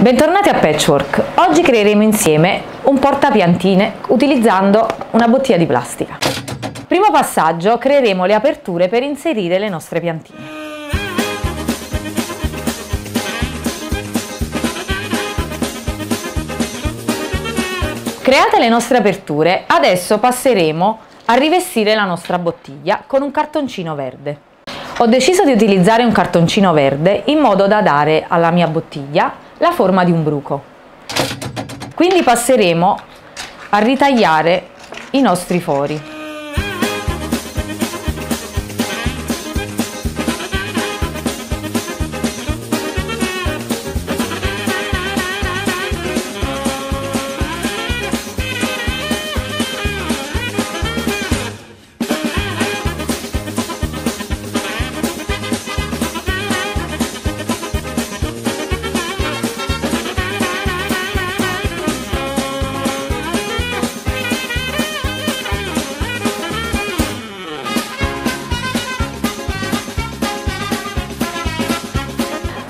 Bentornati a Patchwork. Oggi creeremo insieme un portapiantine utilizzando una bottiglia di plastica. Primo passaggio, creeremo le aperture per inserire le nostre piantine. Create le nostre aperture, adesso passeremo a rivestire la nostra bottiglia con un cartoncino verde. Ho deciso di utilizzare un cartoncino verde in modo da dare alla mia bottiglia la forma di un bruco. Quindi passeremo a ritagliare i nostri fori.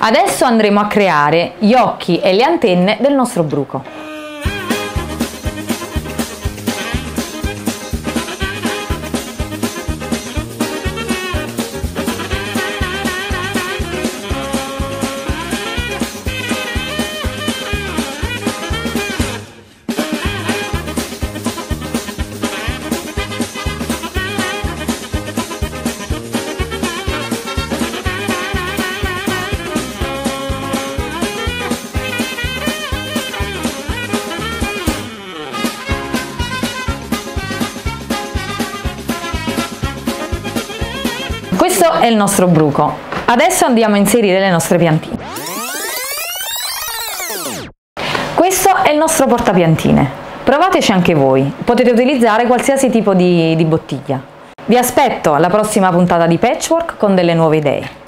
Adesso andremo a creare gli occhi e le antenne del nostro bruco. Questo è il nostro bruco. Adesso andiamo a inserire le nostre piantine. Questo è il nostro portapiantine. Provateci anche voi, potete utilizzare qualsiasi tipo di, di bottiglia. Vi aspetto alla prossima puntata di Patchwork con delle nuove idee.